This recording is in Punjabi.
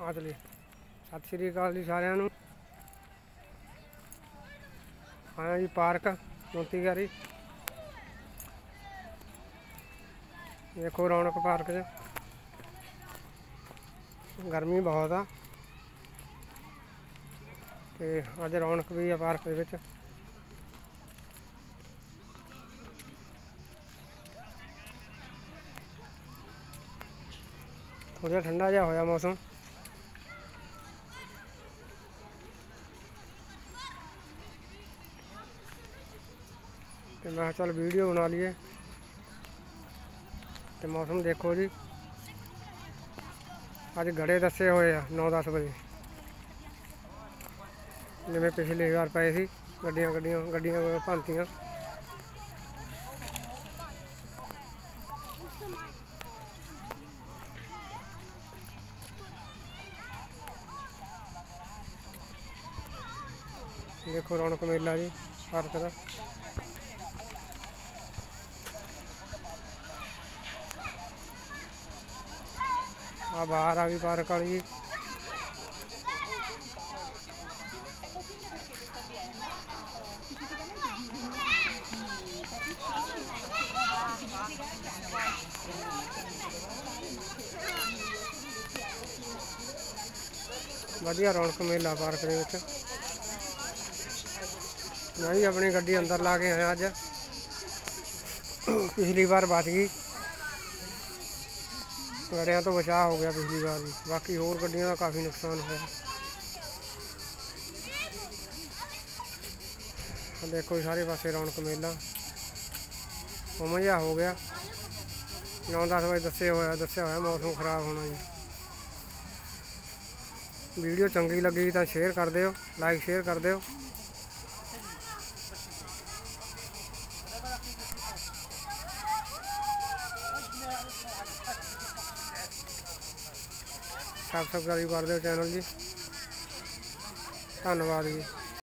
ਆ ਚਲੀ ਸਤਿ ਸ਼੍ਰੀ ਅਕਾਲ ਜੀ ਸਾਰਿਆਂ ਨੂੰ। ਆਇਆ ਜੀ ਪਾਰਕ ਮੋਤੀਗਾਰੀ ਦੇਖੋ ਰੌਣਕ ਪਾਰਕ 'ਚ। ਗਰਮੀ ਬਹੁਤ ਆ। ਤੇ ਅੱਜ ਰੌਣਕ ਵੀ ਆ ਪਾਰਕ ਦੇ ਵਿੱਚ। ਥੋੜਾ ਠੰਡਾ ਜਿਹਾ ਹੋਇਆ ਮੌਸਮ। ਤੇ ਮੈਂ ਕਿਹਾ ਚੱਲ ਵੀਡੀਓ ਬਣਾ ਲਈਏ। ਤੇ ਮੌਸਮ ਦੇਖੋ ਜੀ। ਅੱਜ ਗੜੇ ਦੱਸੇ ਹੋਏ ਆ 9-10 ਵਜੇ। ਜਿਵੇਂ ਪਿਛਲੇ ਵਾਰ ਪਏ ਸੀ, ਗੱਡੀਆਂ ਗੱਡੀਆਂ ਗੱਡੀਆਂ ਭੰਤੀਆਂ ਦੇਖੋ ਰੌਣਕ ਮੇਲਾ ਜੀ, ਹਰ ਦਾ ਆ ਬਾਹਰ ਆ ਗਈ ਪਾਰਕ ਵਾਲੀ ਜੀ ਵਧੀਆ ਰੌਣਕ ਮੇਲਾ ਪਾਰਕ ਦੇ ਵਿੱਚ ਮੈਂ ਵੀ ਆਪਣੀ ਗੱਡੀ ਅੰਦਰ ਲਾ ਕੇ ਆਇਆ ਅੱਜ ਪਿਛਲੀ ਵਾਰ ਬਚ ਗਈ ਗੜਿਆਂ ਤੋਂ ਬਚਾਅ ਹੋ ਗਿਆ ਪਿਛਲੀ ਵਾਰ ਵੀ। ਬਾਕੀ ਹੋਰ ਗੱਡੀਆਂ ਦਾ ਕਾਫੀ ਨੁਕਸਾਨ ਹੋਇਆ। ਦੇਖੋ ਜੀ, ਸਾਰੇ ਪਾਸੇ ਰੌਣਕ ਮੇਲਾ। ਹੁਮ ਜਿਹਾ ਹੋ ਗਿਆ। 9-10 ਵਜੇ ਦੱਸਿਆ ਹੋਇਆ ਦੱਸਿਆ ਹੋਇਆ ਮੌਸਮ ਖਰਾਬ ਹੋਣਾ ਜੀ। ਵੀਡੀਓ ਚੰਗੀ ਲੱਗੀ ਤਾਂ ਸ਼ੇਅਰ ਕਰ ਦਿਓ ਲਾਈਕ ਸ਼ੇਅਰ ਕਰ ਦਿਓ। ਸਬਸਕ੍ਰਾਈਬ ਕਰ ਦਿਓ ਚੈਨਲ ਜੀ। ਧੰਨਵਾਦ ਜੀ।